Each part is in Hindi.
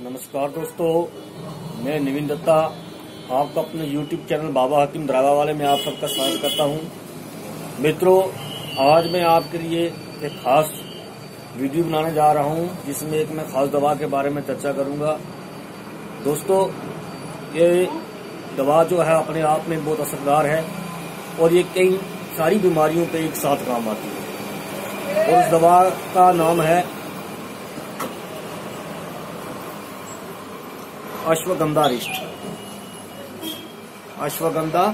नमस्कार दोस्तों, मैं निविन दत्ता, आपका अपने YouTube चैनल बाबा हकीम ड्रावा वाले में आप सबका स्वागत करता हूँ। मित्रों, आज मैं आपके लिए एक खास वीडियो बनाने जा रहा हूँ, जिसमें एक मैं खास दवा के बारे में चर्चा करूँगा। दोस्तों, ये दवा जो है अपने आप में बहुत असरदार है और ये कई सारी बीमारियों पे एक साथ काम आती है। और उस दवा का नाम है अश्वगंधा रिष्ट अश्वगंधा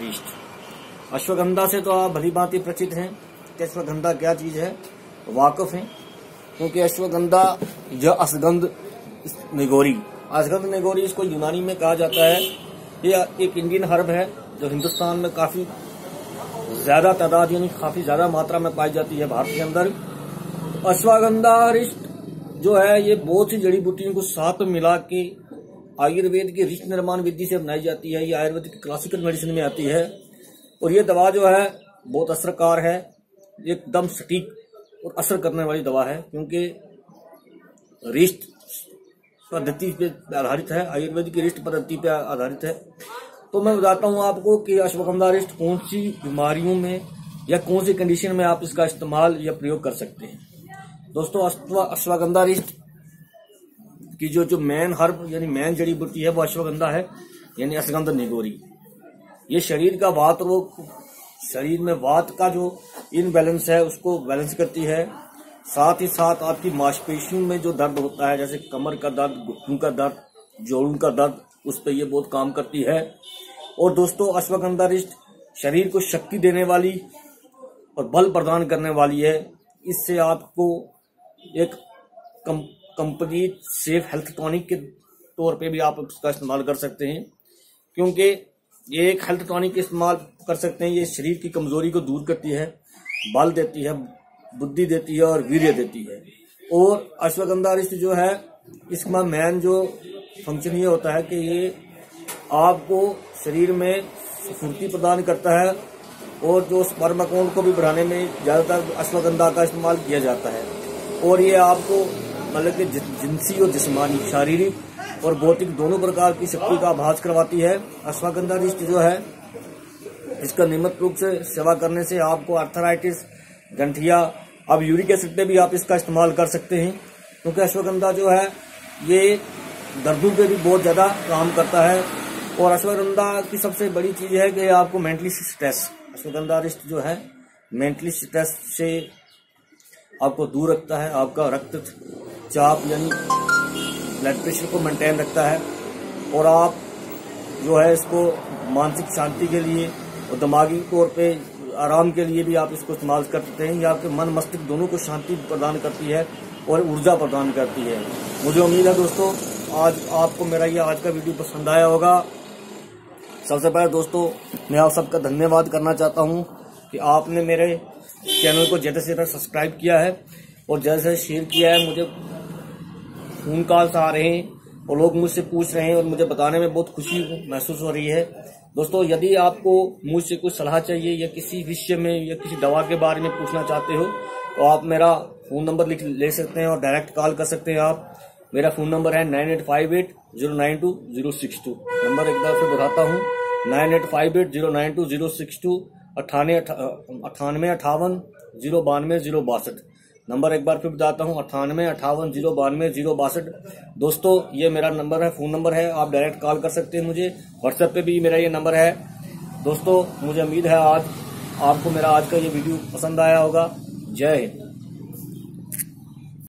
रिष्ट अश्वगंधा से तो आप भली भांति परिचित हैं कि अश्वगंधा क्या चीज़ है? वाकफ है, क्योंकि अश्वगंधा या असगंध निगोरी। असगंध निगोरी इसको यूनानी में कहा जाता है। ये एक इंडियन हर्ब है, जो हिंदुस्तान में काफ़ी ज़्यादा तादाद, यानी काफ़ी ज़्यादा मात्रा में पाई जाती है भारत के अंदर। अश्वगंधा रिष्ट जो है, ये बहुत सी जड़ी बूटियों को साथ मिला के आयुर्वेद की रिश्त निर्माण विधि से बनाई जाती है, ये आयुर्वेदिक क्लासिकल मेडिसिन में आती है। और ये दवा जो है, बहुत असरकार है, एकदम सटीक और असर करने वाली दवा है, क्योंकि रिश्त पद्धति पे आधारित है, आयुर्वेद की रिश्त पद्धति पे आधारित है। तो मैं बताता हूँ आपको कि अश्वगंधा रिश्त कौन सी बीमारियों में या कौन सी कंडीशन में आप इसका इस्तेमाल या प्रयोग कर सकते हैं। दोस्तों अश्वगंधा रिश्त कि जो जो मैन हर्ब यानी मैन जड़ी बूटी है, वो अश्वगंधा है, यानी अश्वगंध निगोरी ये शरीर का वात रोग शरीर में वात का जो इनबैलेंस है, उसको बैलेंस करती है। साथ ही साथ आपकी मांसपेशियों में जो दर्द होता है, जैसे कमर का दर्द, घुटनों का दर्द, जोड़ों का दर्द, उस पर यह बहुत काम करती है। और दोस्तों, अश्वगंधा रिष्ट शरीर को शक्ति देने वाली और बल प्रदान करने वाली है। इससे आपको एक कंप्लीट सेफ़ हेल्थ टॉनिक के तौर पे भी आप इसका इस्तेमाल कर सकते हैं, क्योंकि ये एक हेल्थ टॉनिक इस्तेमाल कर सकते हैं। ये शरीर की कमज़ोरी को दूर करती है, बल देती है, बुद्धि देती है और वीर्य देती है। और अश्वगंधा रिष्ट जो है इसका मेन जो फ़ंक्शन ये होता है कि ये आपको शरीर में फुर्ती प्रदान करता है और जो स्पर्म अकाउंट को भी बढ़ाने में ज़्यादातर अश्वगंधा का इस्तेमाल किया जाता है। और ये आपको मतलब कि जिनसी और जिसमानी, शारीरिक और भौतिक दोनों प्रकार की शक्ति का आभास करवाती है। अश्वगंधा रिष्ट जो है, इसका नियमित रूप से सेवा करने से आपको अर्थराइटिस गंठिया, अब यूरिक एसिड पे भी आप इसका इस्तेमाल कर सकते हैं। क्योंकि अश्वगंधा जो है, ये दर्दों पे भी बहुत ज़्यादा काम करता है। और अश्वगंधा की सबसे बड़ी चीज़ है कि आपको मेंटली स्ट्रेस, अश्वगंधा रिष्ट जो है, मेंटली स्ट्रेस से आपको दूर रखता है, आपका रक्त चाप यानी ब्लड प्रेशर को मेंटेन रखता है और आप जो है इसको मानसिक शांति के लिए और दिमागी तौर पे आराम के लिए भी आप इसको इस्तेमाल कर सकते हैं। ये आपके मन, मस्तिष्क दोनों को शांति प्रदान करती है और ऊर्जा प्रदान करती है। मुझे उम्मीद है दोस्तों, आज आपको मेरा ये आज का वीडियो पसंद आया होगा। सबसे पहले दोस्तों, मैं आप सबका धन्यवाद करना चाहता हूँ कि आपने मेरे चैनल को ज़्यादा से ज़्यादा सब्सक्राइब किया है और ज़्यादा से शेयर किया है। मुझे फ़ोन कॉल्स आ रहे हैं और लोग मुझसे पूछ रहे हैं और मुझे बताने में बहुत खुशी महसूस हो रही है। दोस्तों, यदि आपको मुझसे कुछ सलाह चाहिए या किसी विषय में या किसी दवा के बारे में पूछना चाहते हो तो आप मेरा फ़ोन नंबर लिख ले सकते हैं और डायरेक्ट कॉल कर सकते हैं आप। मेरा फ़ोन नंबर है nine eight five eight zero nine two zero six two. Number एक बार फिर बताता हूँ, nine eight five eight zero nine two zero six two अट्ठानवे अठानवे अठावन ज़ीरो बानवे ज़ीरो बासठ। नंबर एक बार फिर बताता हूँ, अट्ठानवे, अट्ठावन, ज़ीरो, बानवे, ज़ीरो, बासठ। दोस्तों, ये मेरा नंबर है, फ़ोन नंबर है, आप डायरेक्ट कॉल कर सकते हैं मुझे। व्हाट्सएप पे भी मेरा ये नंबर है। दोस्तों, मुझे उम्मीद है आज आपको मेरा आज का ये वीडियो पसंद आया होगा। जय हिंद।